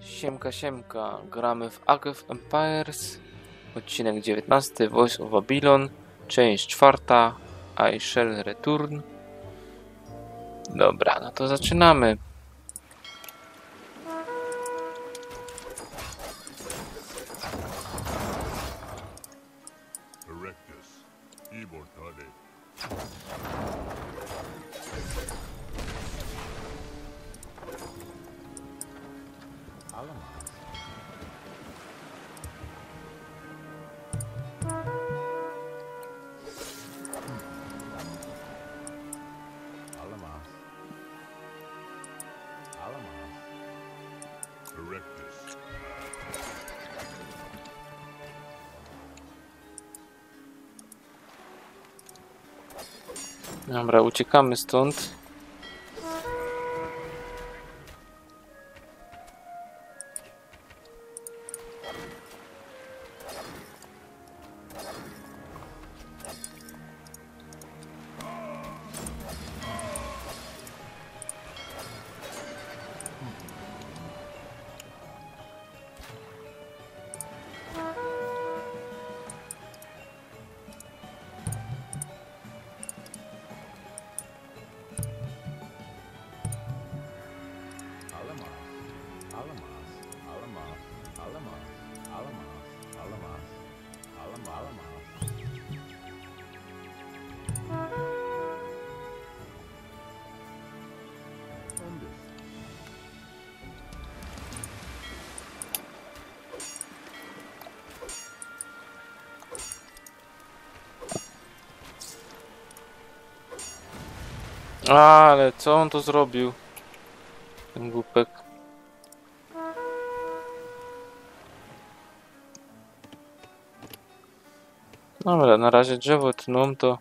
Siemka, siemka. Gramy w Age of Empires. Odcinek 19, Voice of Babylon. Część czwarta, I Shall Return. Dobra, no to zaczynamy. Dobra, uciekamy stąd. Ale co on to zrobił? Ten głupek. Dobra, na razie drzewo tną to...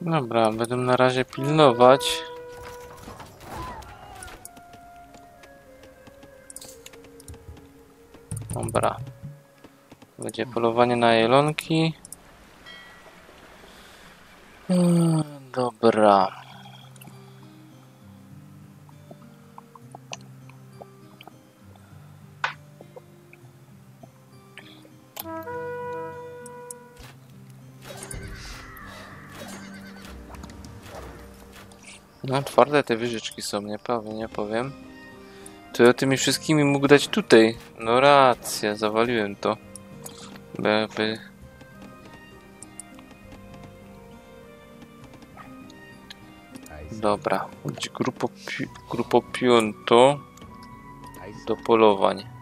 Dobra, będę na razie pilnować. Dobra. Będzie polowanie na jelonki. Twarde te wieżyczki są, nieprawda, nie powiem. To ja tymi wszystkimi mógł dać tutaj. No racja, zawaliłem to. By, by. Aisa. Dobra, być grupopi grupopiąto Aisa. do polowań.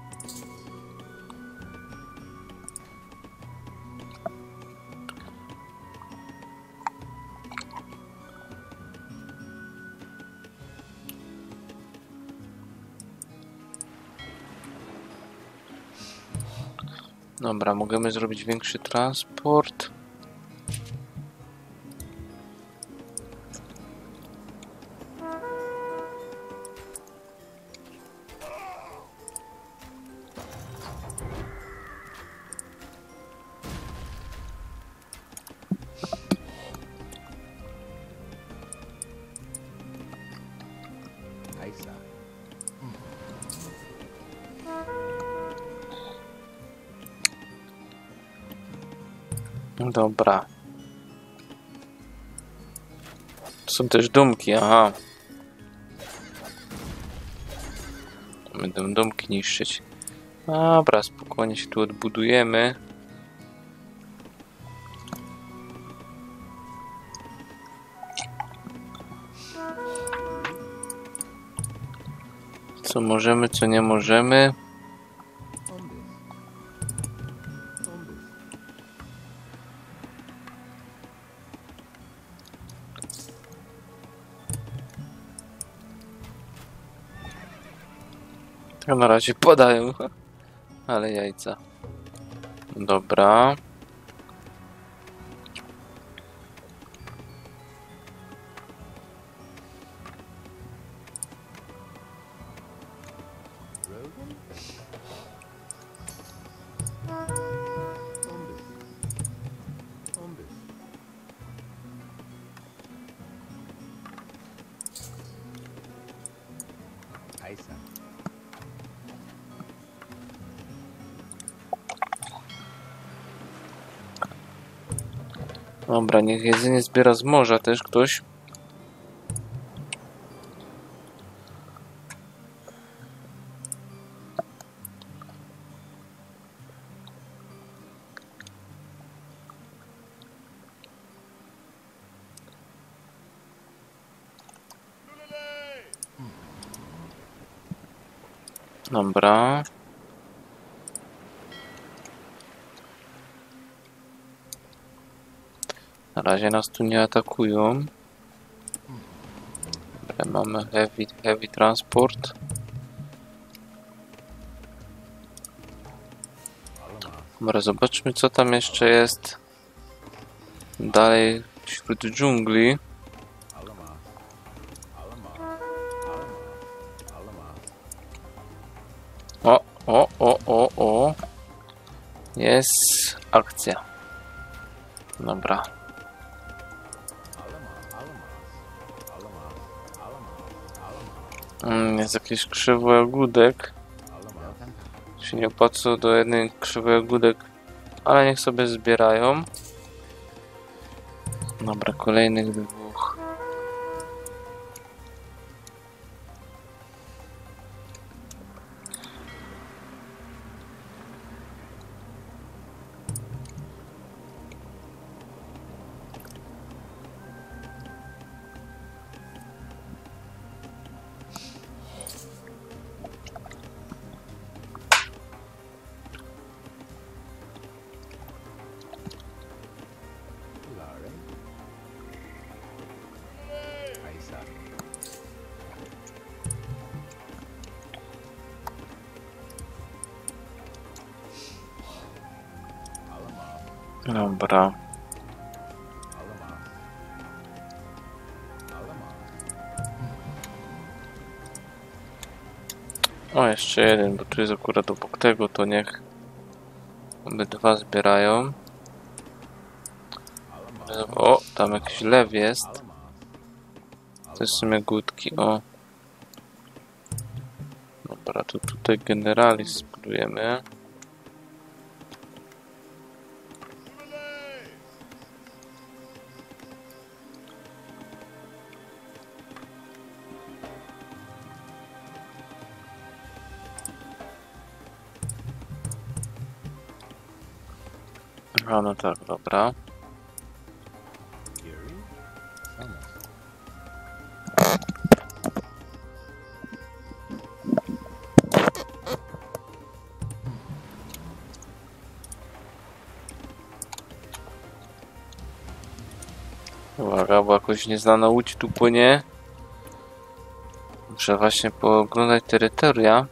Dobra, możemy zrobić większy transport. Dobra. Są też dumki, aha. Będą domki niszczyć. Dobra, spokojnie się tu odbudujemy. Co możemy, co nie możemy. Na razie podają. Ale jajca. Dobra. Dobra, niech jedzenie zbiera z morza też ktoś. Na razie nas tu nie atakują. Dobra, mamy heavy, heavy transport. Dobra, zobaczmy co tam jeszcze jest. Dalej wśród dżungli. O, o, o, o, o. Jest akcja. Dobra. Jest jakiś krzywy. Alama. Się nie opłaca do jednej krzywy jagódek. Ale niech sobie zbierają. Dobra, kolejnych Dobra. O, jeszcze jeden, bo tu jest akurat obok tego, to niech obydwa zbierają. O, tam jakiś lew jest. To jest w sumie gutki, o. Dobra, to tutaj generali zbudujemy. No tak, dobra. Uwaga, bo jakoś nieznana łódź tu płynie. Muszę właśnie pooglądać terytoria.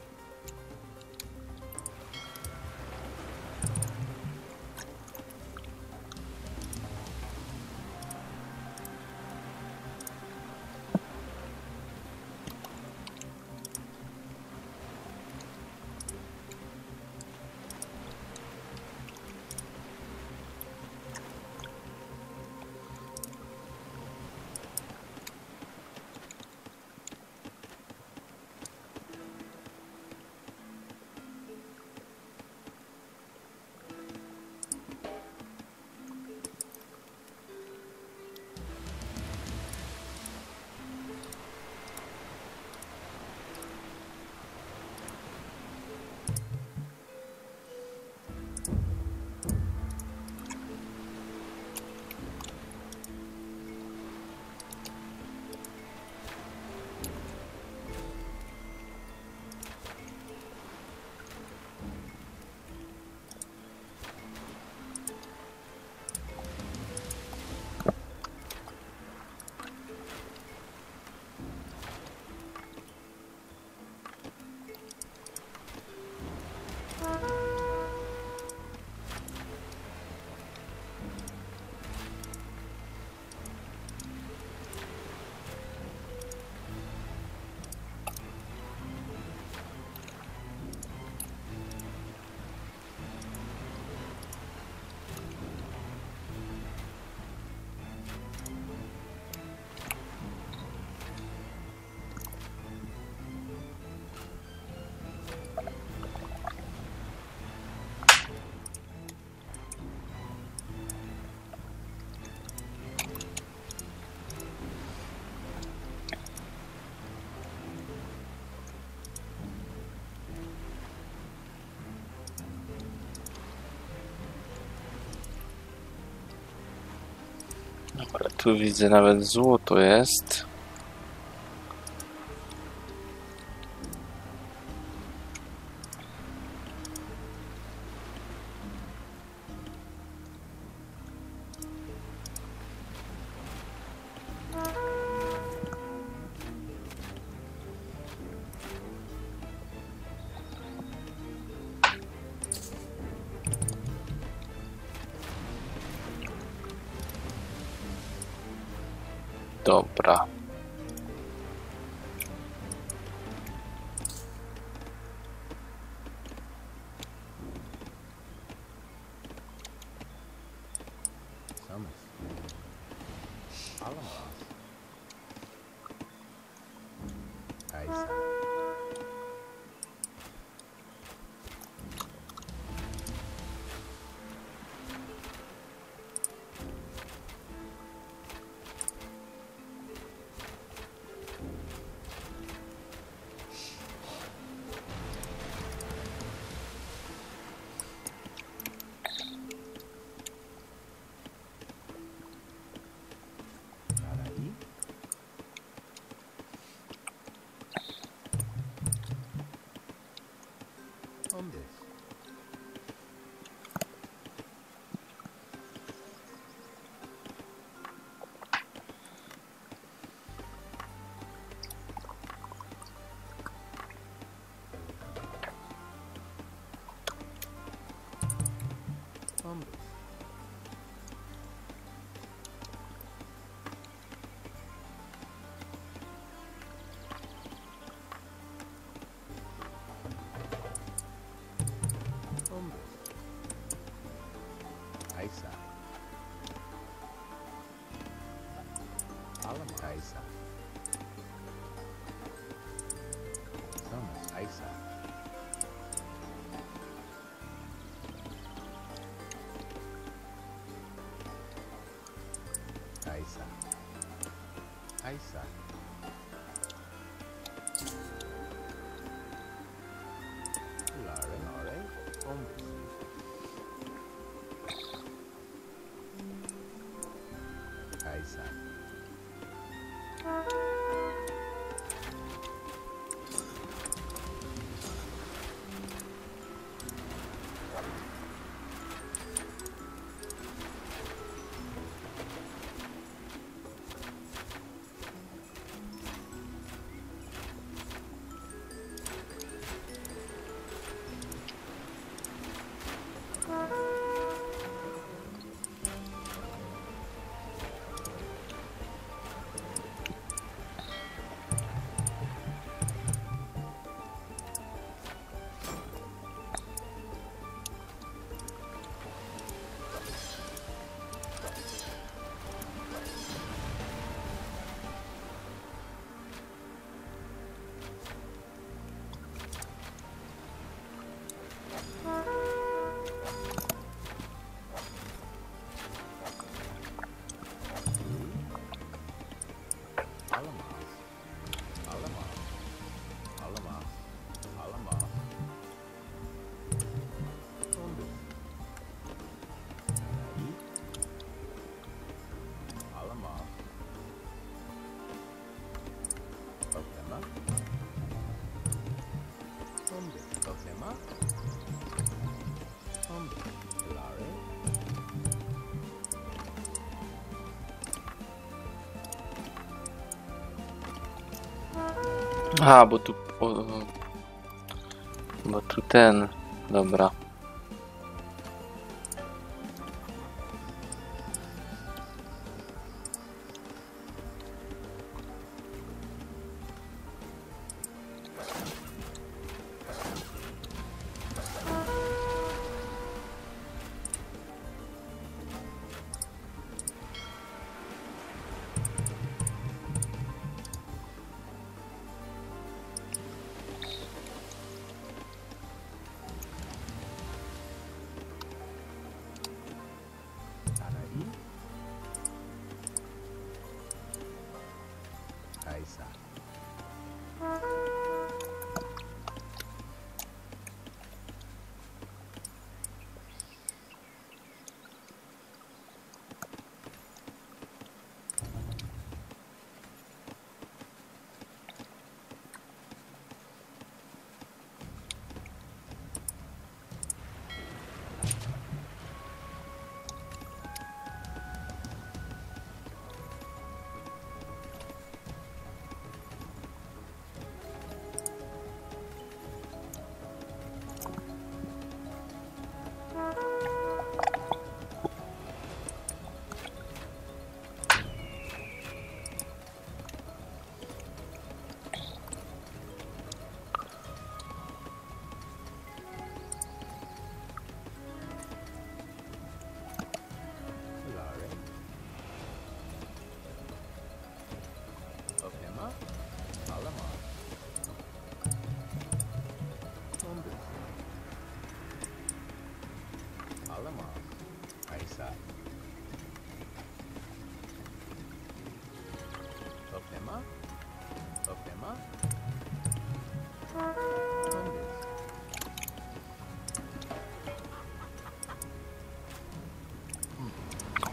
Tu widzę nawet złoto jest. Dobra. Summers. Isaac. A, bo tu... O, bo tu ten... Dobra.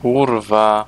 Kurwa.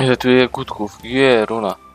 Ile tu jest kutków? Je, runa.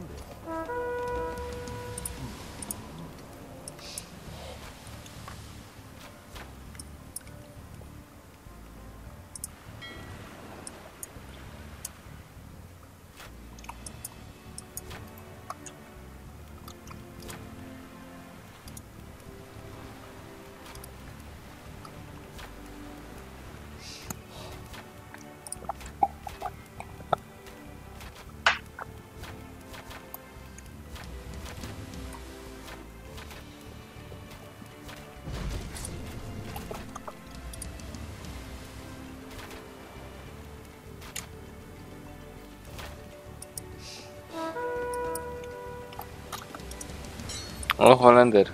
なんで O, Holender.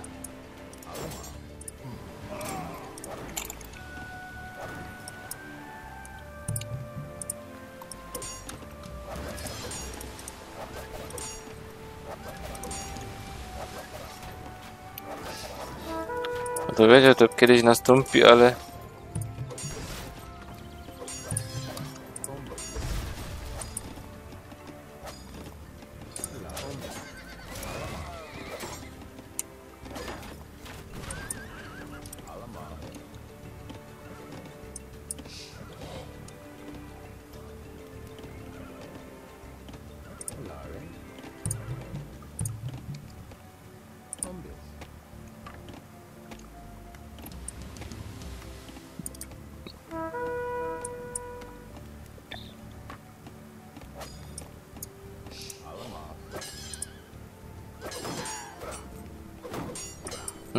No To wiedział, to kiedyś nastąpi, ale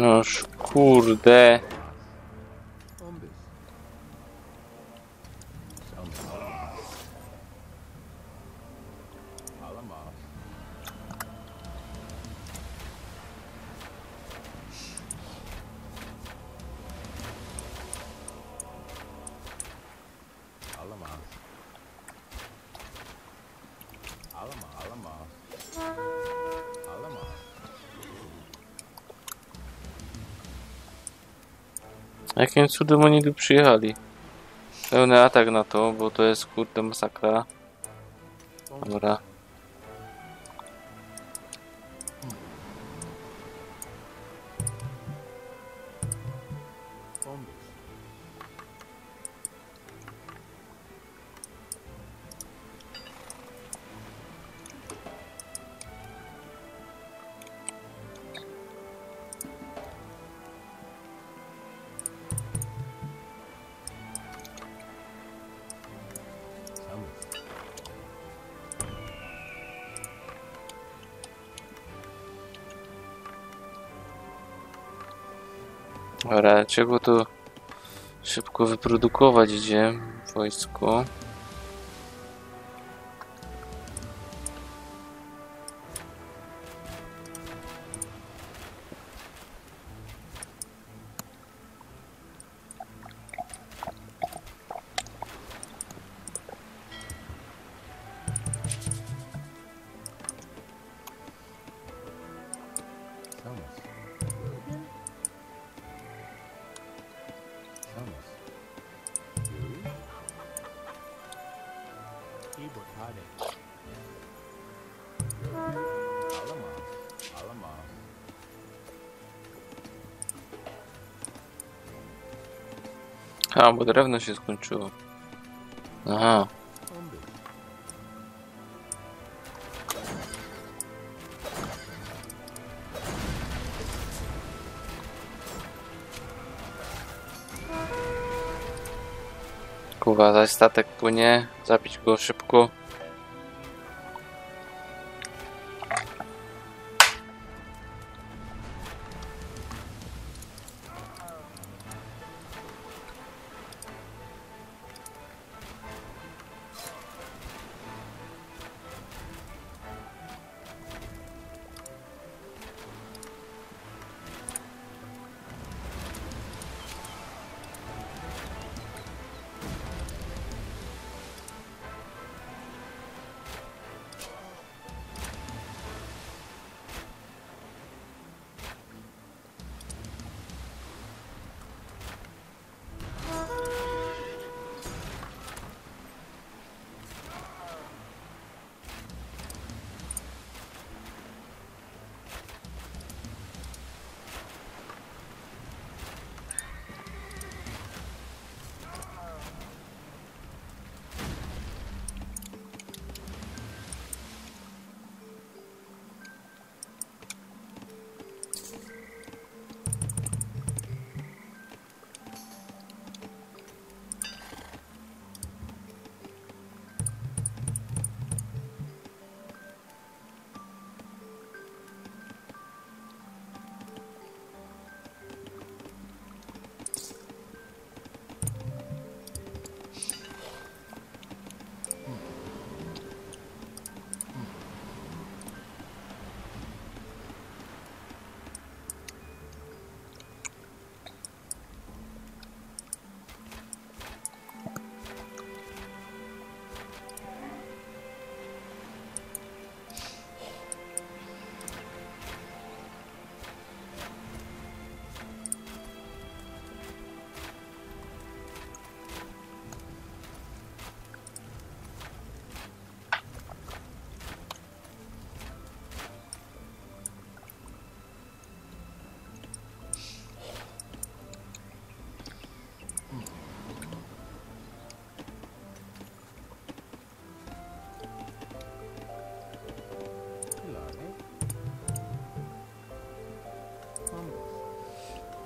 noż kurde. Jakim cudem oni tu przyjechali? Pełny atak na to, bo to jest kurde masakra. Dobra, czego to szybko wyprodukować idzie wojsko. Samus. Bo drewno się skończyło. Aha. Kurwa, zaś statek płynie. Zabić go szybko.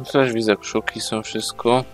Też widzę krzuki, są wszystko.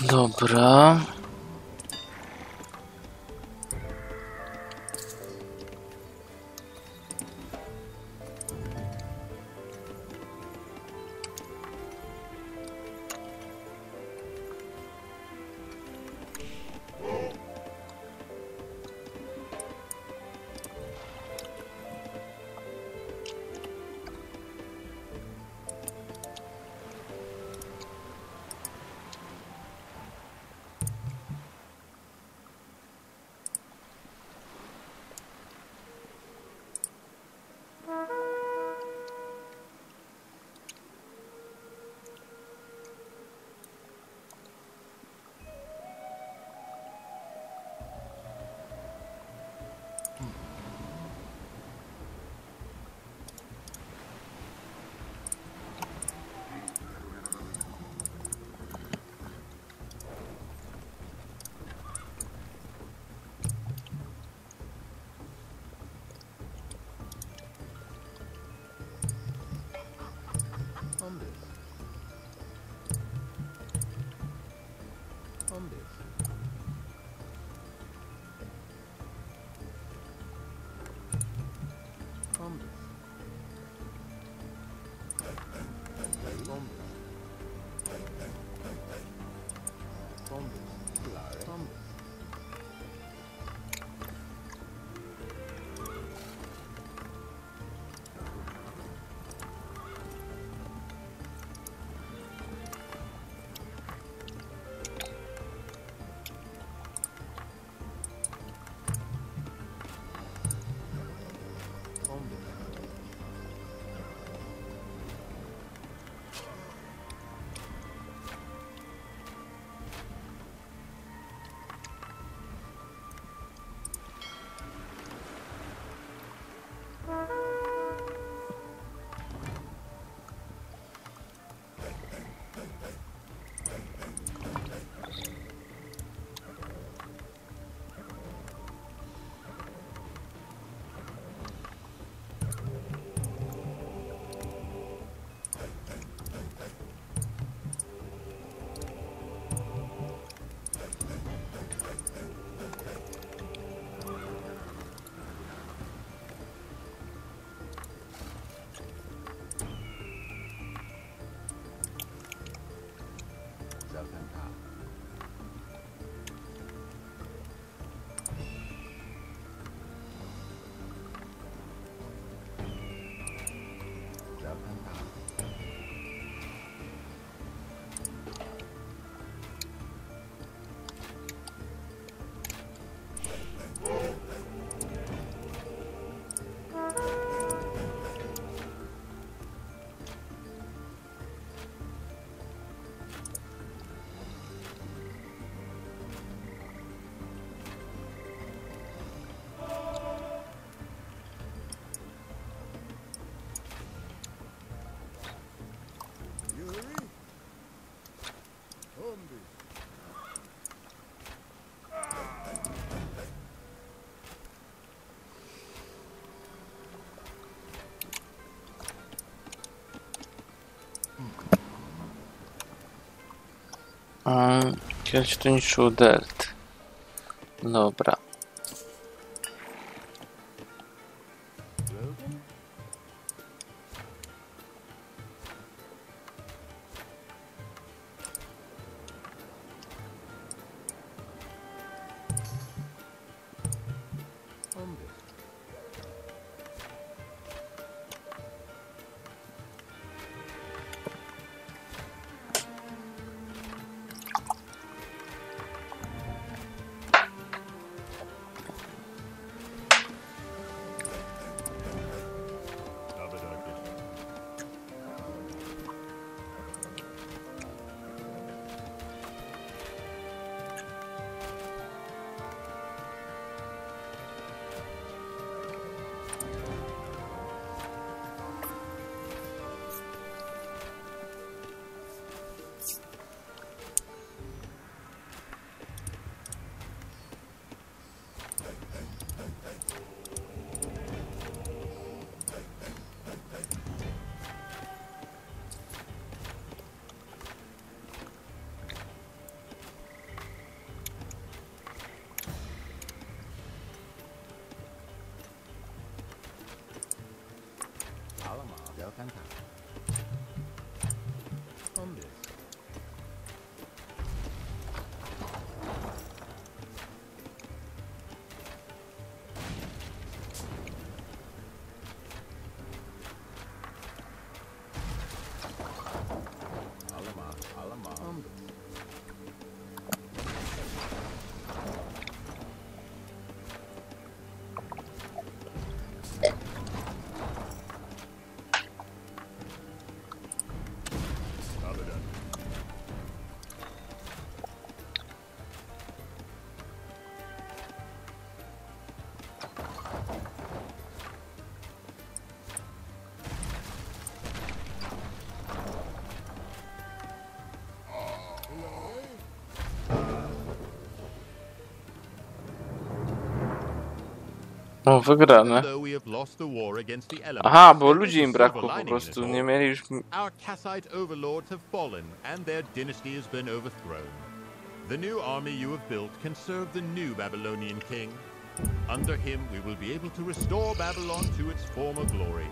Dobra. Um, kiedyś to delt. Dobra. The elements, Aha, bo ludzi im brakło po prostu. Nie mieli już... Our Kassite overlords have fallen, and their dynasty has been overthrown. The new army you have built can serve the new Babylonian king. Under him, we will be able to restore Babylon to its former glory.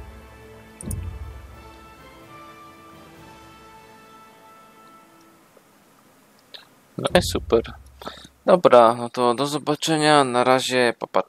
No i super. Dobra, no to do zobaczenia. Na razie, papatki.